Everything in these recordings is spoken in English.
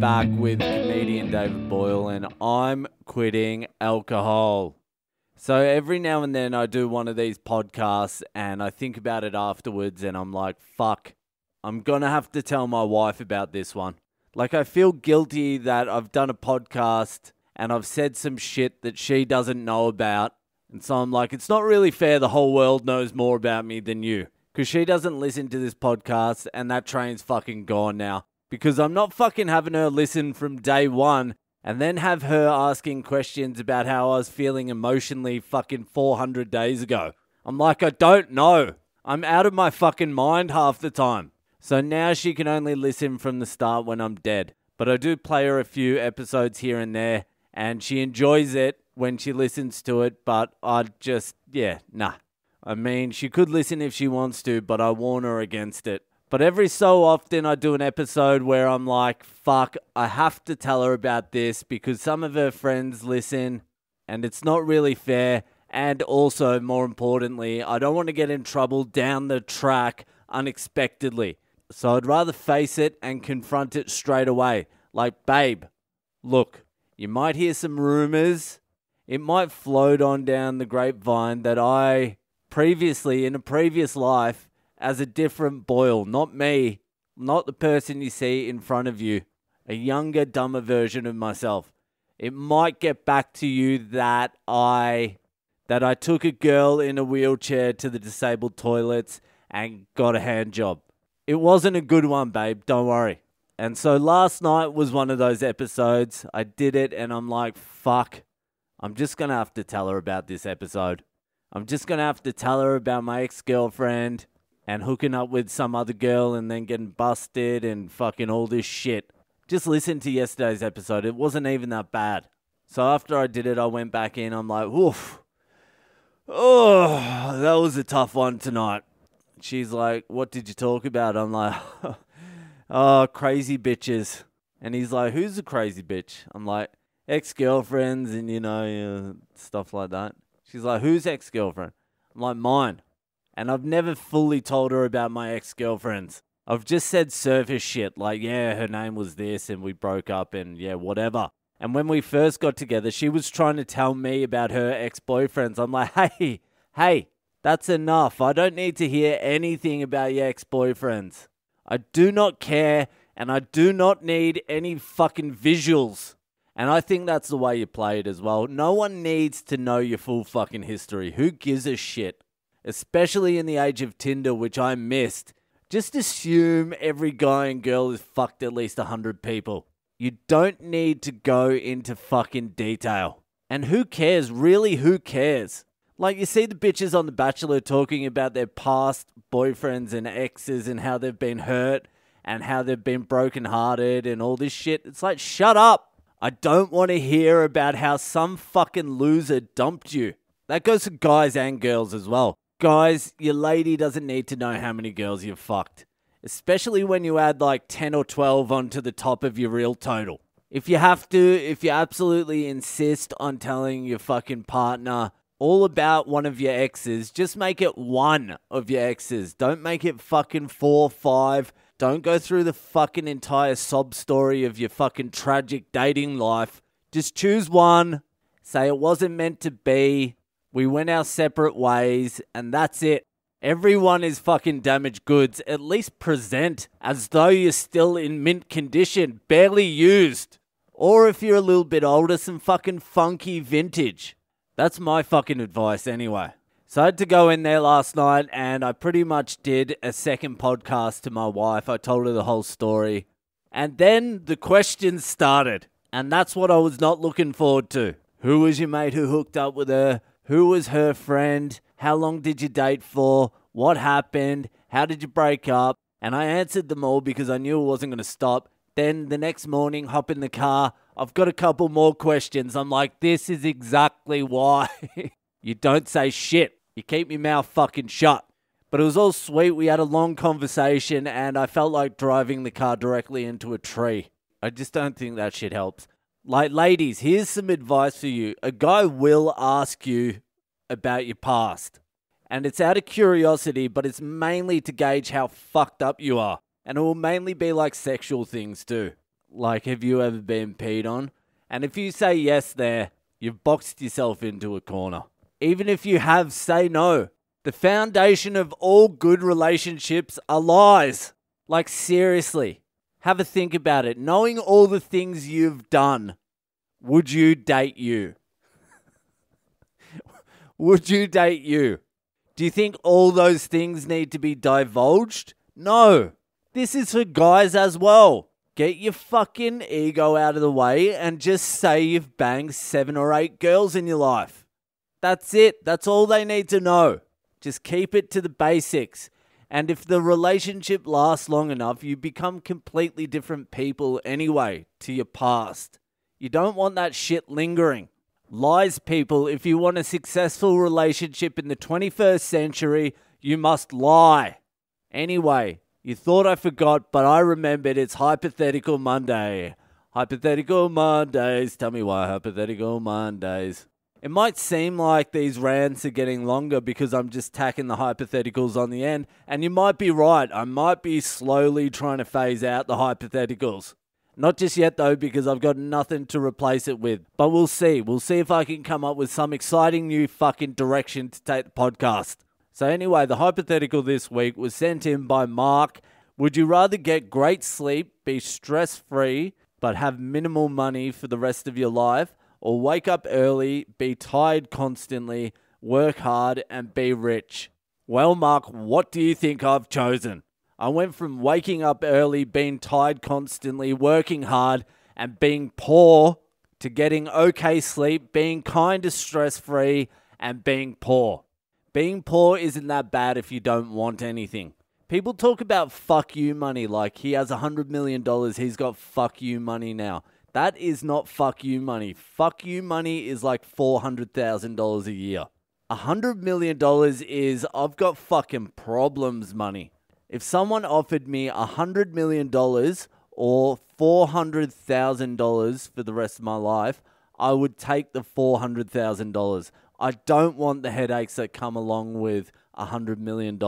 back with comedian David Boyle, and I'm quitting alcohol. So every now and then I do one of these podcasts and I think about it afterwards, and I'm like, fuck, I'm gonna have to tell my wife about this one. Like, I feel guilty that I've done a podcast and I've said some shit that she doesn't know about. And so I'm like, it's not really fair the whole world knows more about me than you. Because she doesn't listen to this podcast and that train's fucking gone now. Because I'm not fucking having her listen from day one and then have her asking questions about how I was feeling emotionally fucking 400 days ago. I'm like, I don't know. I'm out of my fucking mind half the time. So now she can only listen from the start when I'm dead. But I do play her a few episodes here and there, and she enjoys it when she listens to it. But I just, yeah, nah. I mean, she could listen if she wants to, but I warn her against it. But every so often, I do an episode where I'm like, fuck, I have to tell her about this because some of her friends listen and it's not really fair. And also, more importantly, I don't want to get in trouble down the track unexpectedly. So I'd rather face it and confront it straight away. Like, babe, look, you might hear some rumors. It might float on down the grapevine that I previously, in a previous life, as a different Boyle, not me, not the person you see in front of you, a younger, dumber version of myself. It might get back to you that I that I took a girl in a wheelchair to the disabled toilets and got a hand job. It wasn't a good one, babe, don't worry. And so last night was one of those episodes. I did it and I'm like, fuck. I'm just going to have to tell her about this episode. I'm just going to have to tell her about my ex girlfriend and hooking up with some other girl and then getting busted and fucking all this shit. Just listen to yesterday's episode. It wasn't even that bad. So after I did it, I went back in. I'm like, woof. Oh, that was a tough one tonight. She's like, what did you talk about? I'm like, oh, crazy bitches. And he's like, who's the crazy bitch? I'm like, ex girlfriends and, you know, uh, stuff like that. She's like, who's ex girlfriend? I'm like, mine. And I've never fully told her about my ex girlfriends. I've just said surface shit like, yeah, her name was this and we broke up and yeah, whatever. And when we first got together, she was trying to tell me about her ex boyfriends. I'm like, hey, hey, that's enough. I don't need to hear anything about your ex boyfriends. I do not care and I do not need any fucking visuals. And I think that's the way you play it as well. No one needs to know your full fucking history. Who gives a shit? Especially in the age of Tinder, which I missed. Just assume every guy and girl has fucked at least 100 people. You don't need to go into fucking detail. And who cares? Really, who cares? Like, you see the bitches on The Bachelor talking about their past boyfriends and exes and how they've been hurt and how they've been brokenhearted and all this shit. It's like, shut up. I don't want to hear about how some fucking loser dumped you. That goes for guys and girls as well. Guys, your lady doesn't need to know how many girls you've fucked, especially when you add like 10 or 12 onto the top of your real total. If you have to, if you absolutely insist on telling your fucking partner all about one of your exes, just make it one of your exes. Don't make it fucking four, five. Don't go through the fucking entire sob story of your fucking tragic dating life. Just choose one. Say it wasn't meant to be. We went our separate ways, and that's it. Everyone is fucking damaged goods. At least present as though you're still in mint condition, barely used. Or if you're a little bit older, some fucking funky vintage. That's my fucking advice anyway. So I had to go in there last night and I pretty much did a second podcast to my wife. I told her the whole story. And then the questions started. And that's what I was not looking forward to. Who was your mate who hooked up with her? Who was her friend? How long did you date for? What happened? How did you break up? And I answered them all because I knew it wasn't going to stop. Then the next morning, hop in the car. I've got a couple more questions. I'm like, this is exactly why. you don't say shit. You keep your mouth fucking shut. But it was all sweet. We had a long conversation, and I felt like driving the car directly into a tree. I just don't think that shit helps. Like, ladies, here's some advice for you. A guy will ask you about your past. And it's out of curiosity, but it's mainly to gauge how fucked up you are. And it will mainly be like sexual things too. like, have you ever been peed on? And if you say yes there, you've boxed yourself into a corner. Even if you have, say no. The foundation of all good relationships are lies. Like, seriously, have a think about it. Knowing all the things you've done, would you date you? would you date you? Do you think all those things need to be divulged? No. This is for guys as well. Get your fucking ego out of the way and just say you've banged seven or eight girls in your life. That's it. That's all they need to know. Just keep it to the basics. And if the relationship lasts long enough, you become completely different people anyway to your past. You don't want that shit lingering. Lies, people. If you want a successful relationship in the 21st century, you must lie. Anyway, you thought I forgot, but I remembered it's Hypothetical Monday. Hypothetical Mondays. Tell me why Hypothetical Mondays. It might seem like these rants are getting longer because I'm just tacking the hypotheticals on the end, and you might be right. I might be slowly trying to phase out the hypotheticals. Not just yet, though, because I've got nothing to replace it with. But we'll see. We'll see if I can come up with some exciting new fucking direction to take the podcast. So, anyway, the hypothetical this week was sent in by Mark. Would you rather get great sleep, be stress free, but have minimal money for the rest of your life? or wake up early, be tired constantly, work hard, and be rich. Well, Mark, what do you think I've chosen? I went from waking up early, being tired constantly, working hard, and being poor to getting okay sleep, being kind of stress free, and being poor. Being poor isn't that bad if you don't want anything. People talk about fuck you money like he has a $100 million, he's got fuck you money now. That is not fuck you money. Fuck you money is like $400,000 a year. $100 million is I've got fucking problems money. If someone offered me $100 million or $400,000 for the rest of my life, I would take the $400,000. I don't want the headaches that come along with $100 million.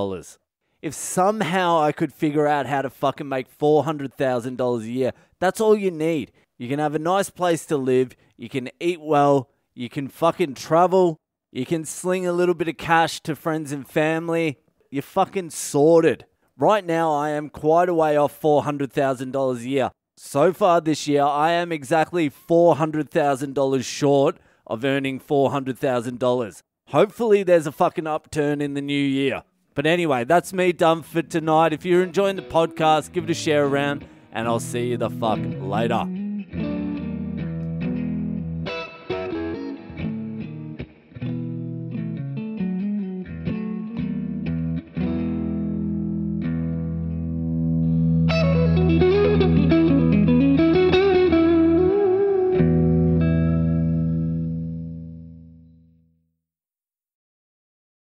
If somehow I could figure out how to fucking make $400,000 a year, that's all you need. You can have a nice place to live. You can eat well. You can fucking travel. You can sling a little bit of cash to friends and family. You're fucking sorted. Right now, I am quite a way off $400,000 a year. So far this year, I am exactly $400,000 short of earning $400,000. Hopefully, there's a fucking upturn in the new year. But anyway, that's me done for tonight. If you're enjoying the podcast, give it a share around, and I'll see you the fuck later.